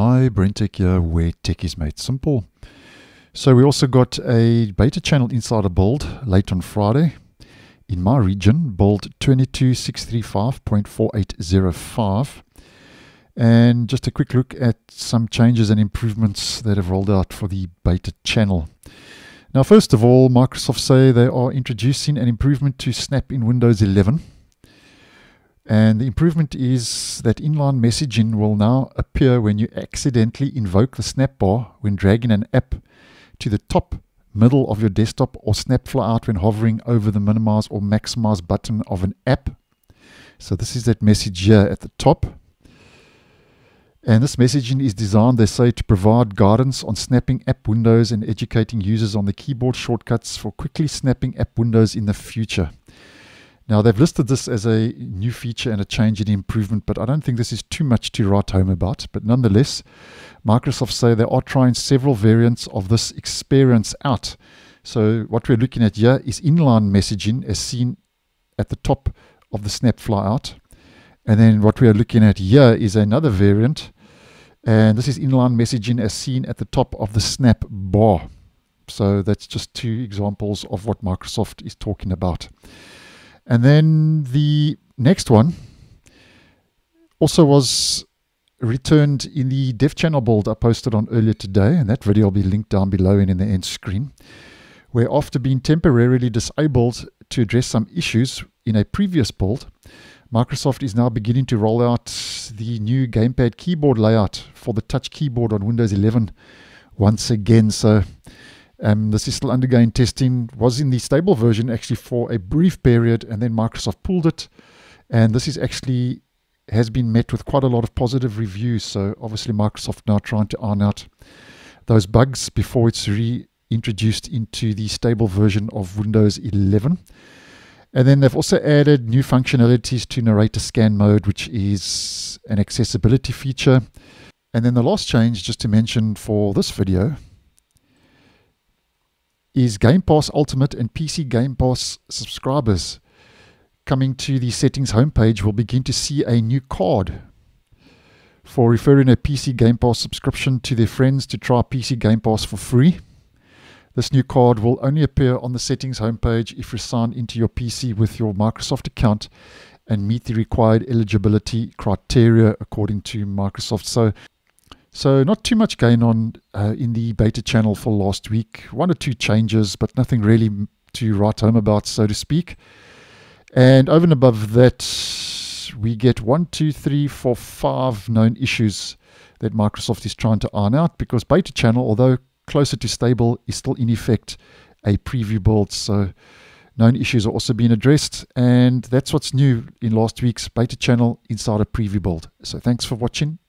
Hi, BrenTech here, where tech is made simple. So we also got a beta channel insider build late on Friday. In my region, build 22635.4805. And just a quick look at some changes and improvements that have rolled out for the beta channel. Now, first of all, Microsoft say they are introducing an improvement to Snap in Windows 11. And the improvement is that inline messaging will now appear when you accidentally invoke the snap bar when dragging an app to the top middle of your desktop or snap fly out when hovering over the minimize or maximize button of an app. So this is that message here at the top. And this messaging is designed, they say, to provide guidance on snapping app windows and educating users on the keyboard shortcuts for quickly snapping app windows in the future. Now, they've listed this as a new feature and a change and improvement, but I don't think this is too much to write home about. But nonetheless, Microsoft say they are trying several variants of this experience out. So, what we're looking at here is inline messaging as seen at the top of the Snap flyout. And then what we are looking at here is another variant. And this is inline messaging as seen at the top of the Snap bar. So, that's just two examples of what Microsoft is talking about. And then the next one also was returned in the dev channel build I posted on earlier today, and that video will be linked down below and in the end screen, where after being temporarily disabled to address some issues in a previous build, Microsoft is now beginning to roll out the new gamepad keyboard layout for the touch keyboard on Windows 11 once again. So um, this is still undergoing testing. Was in the stable version actually for a brief period, and then Microsoft pulled it. And this is actually has been met with quite a lot of positive reviews. So obviously Microsoft now trying to iron out those bugs before it's reintroduced into the stable version of Windows 11. And then they've also added new functionalities to narrator scan mode, which is an accessibility feature. And then the last change, just to mention for this video, is Game Pass Ultimate and PC Game Pass subscribers coming to the settings homepage will begin to see a new card for referring a PC Game Pass subscription to their friends to try PC Game Pass for free. This new card will only appear on the settings homepage if you sign into your PC with your Microsoft account and meet the required eligibility criteria according to Microsoft. So so not too much going on uh, in the beta channel for last week. One or two changes, but nothing really to write home about, so to speak. And over and above that, we get one, two, three, four, five known issues that Microsoft is trying to iron out because beta channel, although closer to stable, is still in effect a preview build. So known issues are also being addressed. And that's what's new in last week's beta channel insider preview build. So thanks for watching